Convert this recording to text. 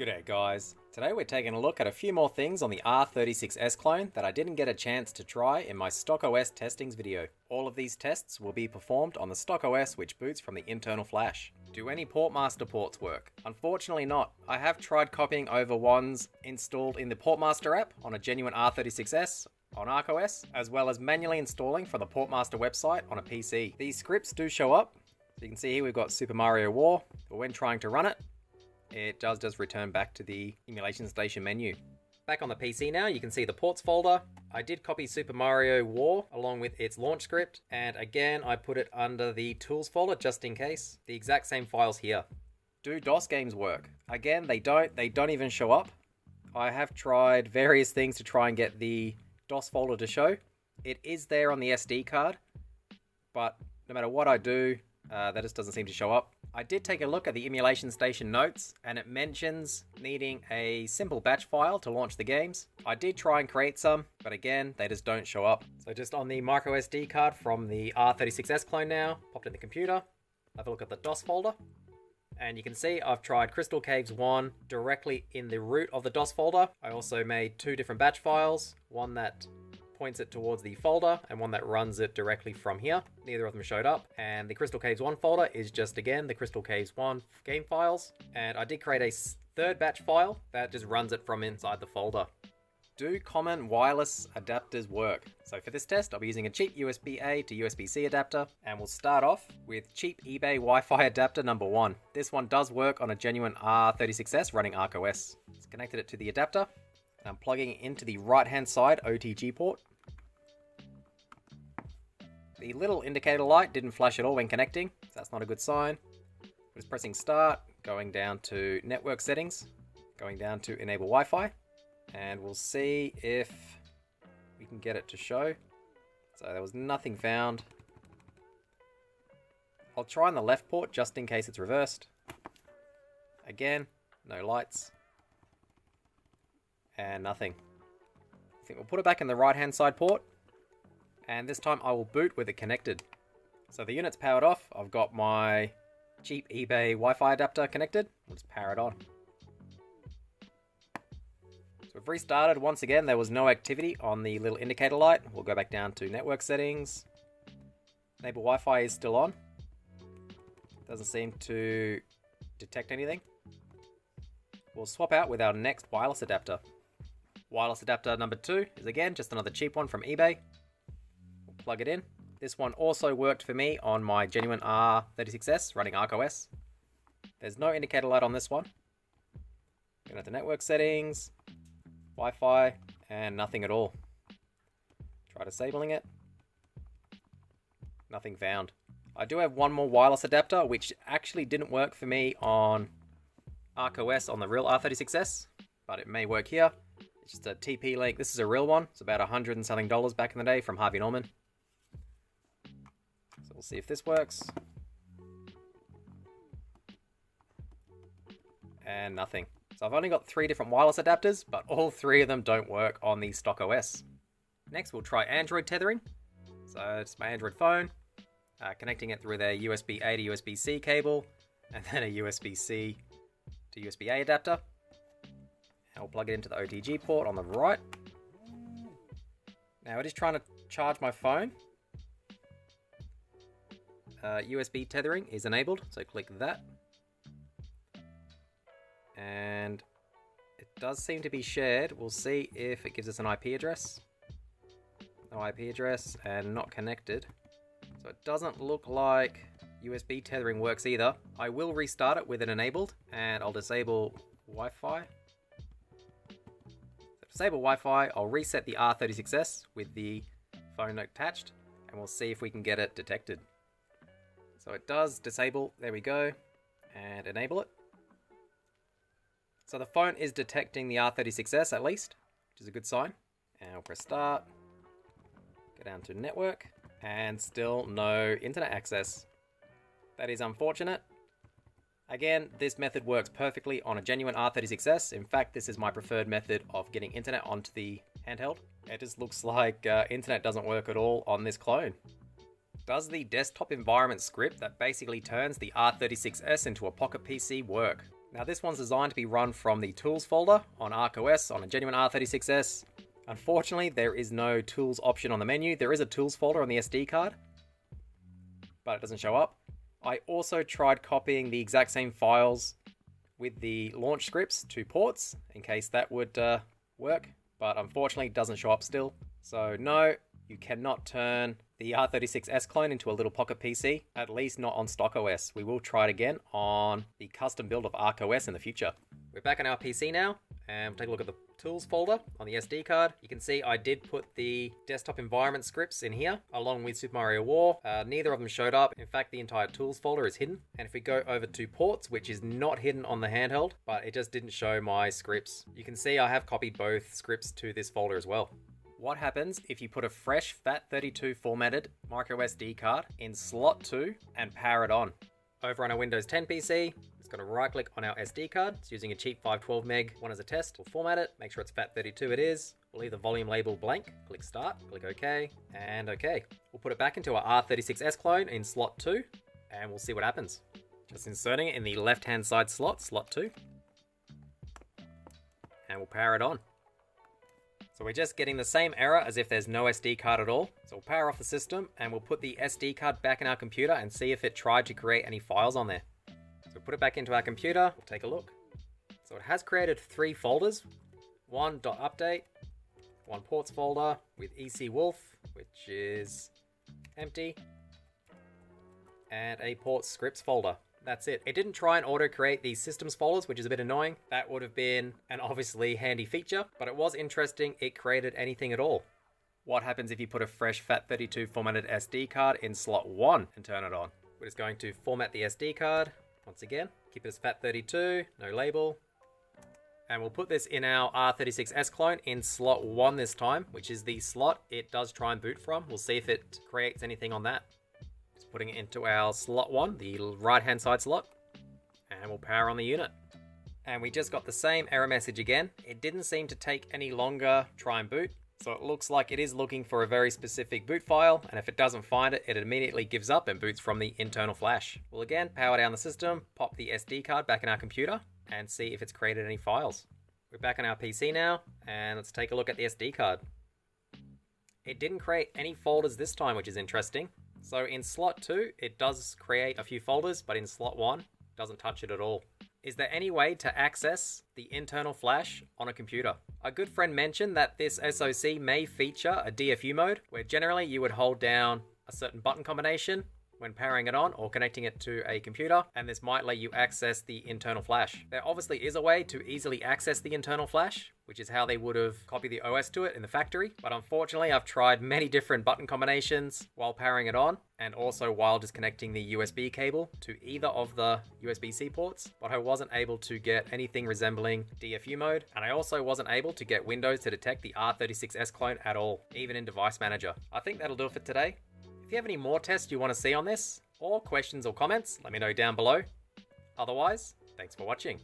G'day guys. Today we're taking a look at a few more things on the R36S clone that I didn't get a chance to try in my StockOS testings video. All of these tests will be performed on the StockOS which boots from the internal flash. Do any Portmaster ports work? Unfortunately not. I have tried copying over ones installed in the Portmaster app on a genuine R36S on ArkOS, as well as manually installing from the Portmaster website on a PC. These scripts do show up. So you can see here we've got Super Mario War, but when trying to run it, it does just return back to the emulation station menu. Back on the PC now, you can see the ports folder. I did copy Super Mario War along with its launch script, and again, I put it under the tools folder just in case. The exact same files here. Do DOS games work? Again, they don't. They don't even show up. I have tried various things to try and get the DOS folder to show. It is there on the SD card, but no matter what I do, uh, that just doesn't seem to show up. I did take a look at the emulation station notes and it mentions needing a simple batch file to launch the games. I did try and create some, but again, they just don't show up. So just on the micro SD card from the R36S clone now, popped in the computer, have a look at the DOS folder. And you can see I've tried Crystal Caves 1 directly in the root of the DOS folder. I also made two different batch files, one that points it towards the folder and one that runs it directly from here. Neither of them showed up. And the Crystal Caves 1 folder is just again the Crystal Caves 1 game files. And I did create a third batch file that just runs it from inside the folder. Do common wireless adapters work? So for this test, I'll be using a cheap USB-A to USB-C adapter, and we'll start off with cheap eBay Wi-Fi adapter number one. This one does work on a genuine R36S running ArkOS. It's connected it to the adapter, I'm plugging into the right-hand side OTG port. The little indicator light didn't flash at all when connecting, so that's not a good sign. Just pressing start, going down to network settings, going down to enable Wi-Fi, and we'll see if we can get it to show. So there was nothing found. I'll try on the left port just in case it's reversed. Again, no lights. And nothing. I think we'll put it back in the right hand side port and this time I will boot with it connected. So the unit's powered off, I've got my cheap eBay Wi-Fi adapter connected, let's power it on. So we've restarted once again, there was no activity on the little indicator light. We'll go back down to network settings. Enable Wi-Fi is still on. Doesn't seem to detect anything. We'll swap out with our next wireless adapter. Wireless adapter number two is again just another cheap one from eBay plug it in. This one also worked for me on my genuine R36S running ArkOS. There's no indicator light on this one. Go to network settings, Wi-Fi, and nothing at all. Try disabling it. Nothing found. I do have one more wireless adapter, which actually didn't work for me on ArkOS on the real R36S, but it may work here. It's just a TP-Link. This is a real one. It's about a hundred and something dollars back in the day from Harvey Norman. We'll see if this works. And nothing. So I've only got three different wireless adapters, but all three of them don't work on the stock OS. Next, we'll try Android tethering. So it's my Android phone, uh, connecting it through their USB-A to USB-C cable, and then a USB-C to USB-A adapter. We'll plug it into the OTG port on the right. Now it is trying to charge my phone, uh, USB tethering is enabled, so click that. And it does seem to be shared. We'll see if it gives us an IP address. No IP address and not connected. So it doesn't look like USB tethering works either. I will restart it with it enabled and I'll disable Wi-Fi. So disable Wi-Fi, I'll reset the R36S with the phone attached and we'll see if we can get it detected. So it does disable, there we go, and enable it. So the phone is detecting the R36S at least, which is a good sign. And we'll press start, go down to network, and still no internet access. That is unfortunate. Again, this method works perfectly on a genuine R36S. In fact, this is my preferred method of getting internet onto the handheld. It just looks like uh, internet doesn't work at all on this clone. Does the desktop environment script that basically turns the R36S into a Pocket PC work? Now this one's designed to be run from the tools folder on ArkOS on a genuine R36S. Unfortunately, there is no tools option on the menu. There is a tools folder on the SD card, but it doesn't show up. I also tried copying the exact same files with the launch scripts to ports in case that would uh, work, but unfortunately it doesn't show up still. So no, you cannot turn the R36S clone into a little pocket PC, at least not on stock OS. We will try it again on the custom build of ArkOS in the future. We're back on our PC now, and we'll take a look at the tools folder on the SD card. You can see I did put the desktop environment scripts in here, along with Super Mario War. Uh, neither of them showed up. In fact, the entire tools folder is hidden. And if we go over to ports, which is not hidden on the handheld, but it just didn't show my scripts, you can see I have copied both scripts to this folder as well. What happens if you put a fresh FAT32 formatted microSD card in slot 2 and power it on? Over on our Windows 10 PC, it's going to right click on our SD card. It's using a cheap 512 meg one as a test. We'll format it, make sure it's FAT32 it is. We'll leave the volume label blank, click start, click OK, and OK. We'll put it back into our R36S clone in slot 2, and we'll see what happens. Just inserting it in the left hand side slot, slot 2. And we'll power it on. So we're just getting the same error as if there's no SD card at all. So we'll power off the system and we'll put the SD card back in our computer and see if it tried to create any files on there. So put it back into our computer, we'll take a look. So it has created three folders. One .update, one ports folder with ecwolf, which is empty, and a ports scripts folder. That's it. It didn't try and auto-create these systems folders, which is a bit annoying. That would have been an obviously handy feature, but it was interesting it created anything at all. What happens if you put a fresh FAT32 formatted SD card in slot 1 and turn it on? We're just going to format the SD card, once again, keep it as FAT32, no label, and we'll put this in our R36S clone in slot 1 this time, which is the slot it does try and boot from. We'll see if it creates anything on that putting it into our slot one, the right hand side slot, and we'll power on the unit. And we just got the same error message again. It didn't seem to take any longer try and boot. So it looks like it is looking for a very specific boot file, and if it doesn't find it, it immediately gives up and boots from the internal flash. We'll again power down the system, pop the SD card back in our computer, and see if it's created any files. We're back on our PC now, and let's take a look at the SD card. It didn't create any folders this time, which is interesting. So in slot 2, it does create a few folders, but in slot 1, doesn't touch it at all. Is there any way to access the internal flash on a computer? A good friend mentioned that this SoC may feature a DFU mode, where generally you would hold down a certain button combination when powering it on or connecting it to a computer, and this might let you access the internal flash. There obviously is a way to easily access the internal flash, which is how they would have copied the OS to it in the factory, but unfortunately I've tried many different button combinations while powering it on, and also while disconnecting the USB cable to either of the USB-C ports, but I wasn't able to get anything resembling DFU mode, and I also wasn't able to get Windows to detect the R36S clone at all, even in Device Manager. I think that'll do it for today. If you have any more tests you want to see on this, or questions or comments, let me know down below. Otherwise, thanks for watching.